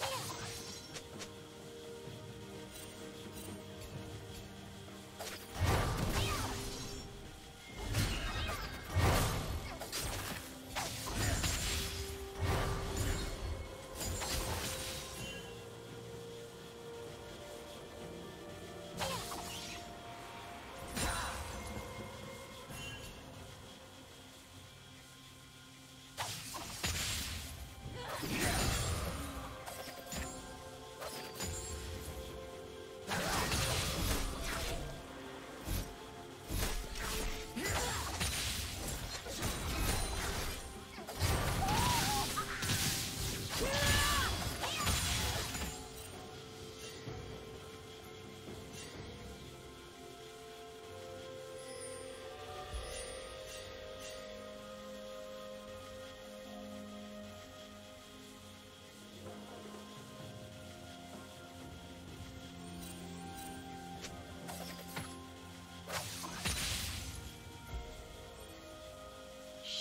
Yeah.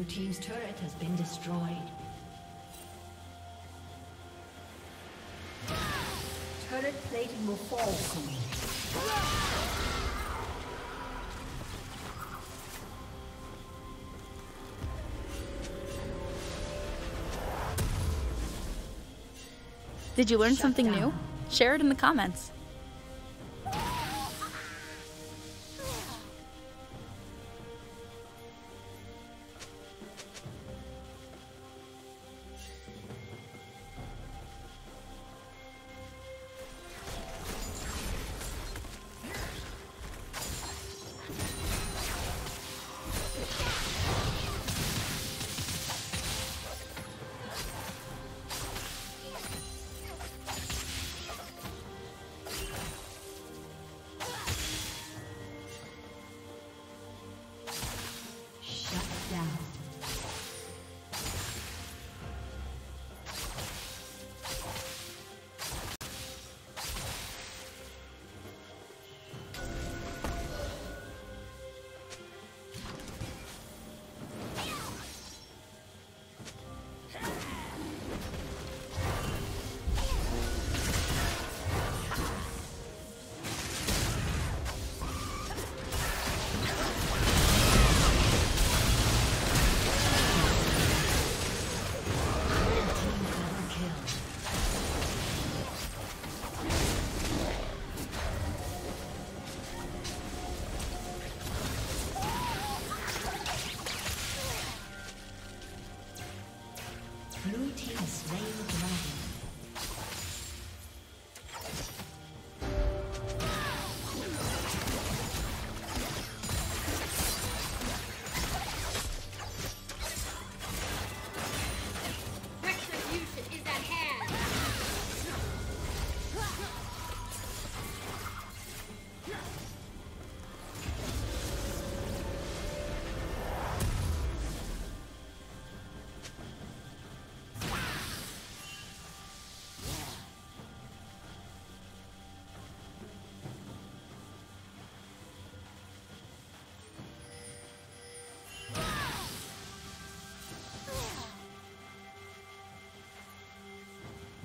Blue team's turret has been destroyed. Turret plating will fall soon. Did you learn Shut something new? Share it in the comments.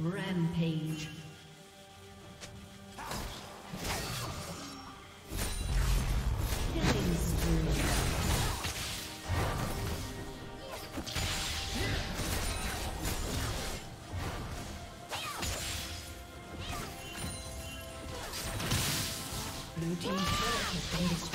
Rampage. Killing spree. Blue team's turret has been destroyed.